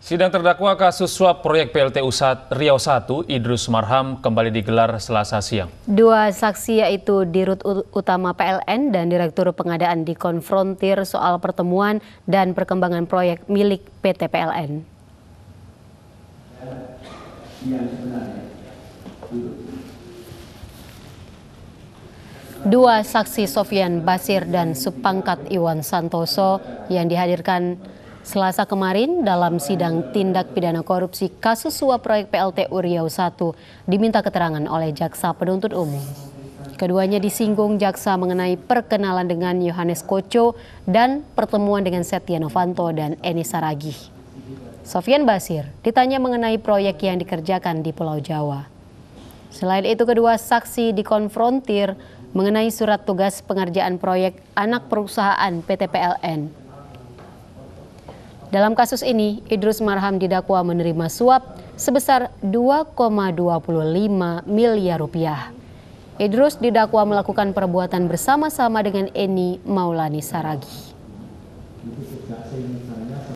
Sidang terdakwa kasus suap proyek PLTU Riau 1 Idrus Marham kembali digelar Selasa siang. Dua saksi yaitu Dirut Utama PLN dan Direktur Pengadaan dikonfrontir soal pertemuan dan perkembangan proyek milik PT PLN. Dua saksi Sofian Basir dan Supangkat Iwan Santoso yang dihadirkan Selasa kemarin dalam sidang tindak pidana korupsi kasus suap proyek PLT Uriau 1 diminta keterangan oleh jaksa penuntut umum. Keduanya disinggung jaksa mengenai perkenalan dengan Yohanes Koco dan pertemuan dengan Setia Novanto dan Eni Saragih. Sofian Basir ditanya mengenai proyek yang dikerjakan di Pulau Jawa. Selain itu kedua saksi dikonfrontir mengenai surat tugas pengerjaan proyek anak perusahaan PT PLN dalam kasus ini, Idrus Marham didakwa menerima suap sebesar 2,25 miliar rupiah. Idrus didakwa melakukan perbuatan bersama-sama dengan Eni Maulani Saragi.